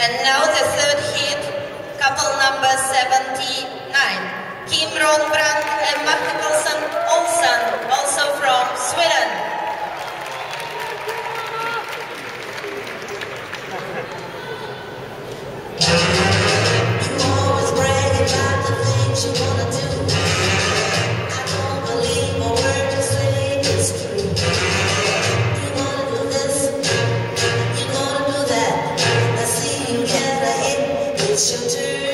And now the third hit, couple number 70, listen to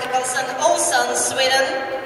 Nicholson, Olsen, Sweden.